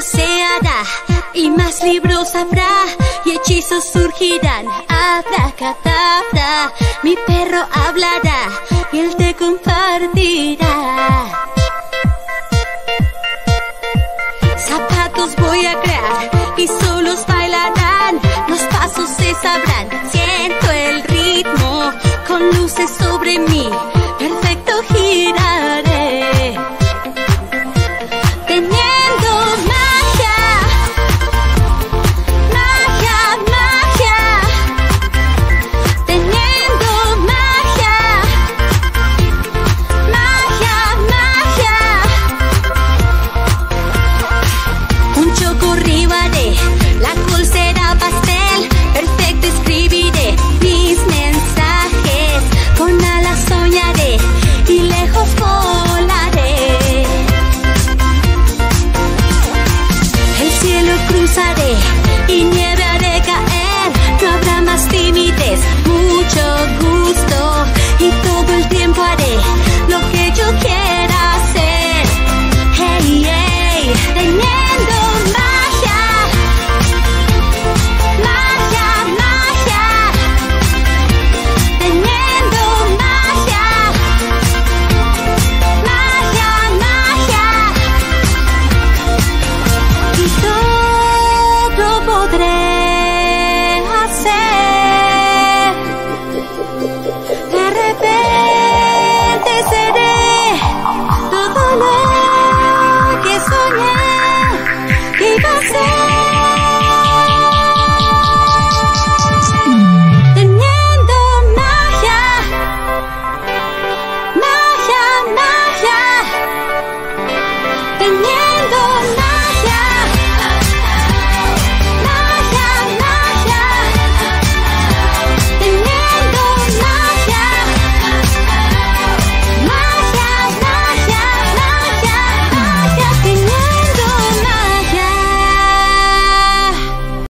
se hará y más libros habrá y hechizos surgirán. Abracadabra, mi perro hablará y él te compartirá. Zapatos voy a crear y solos bailarán, los pasos se sabrán. io la col será pastel, perfecto escribiré mis mensajes, con alas soñaré y lejos volaré. El cielo cruzaré y nieve haré caer, no habrá más timidez.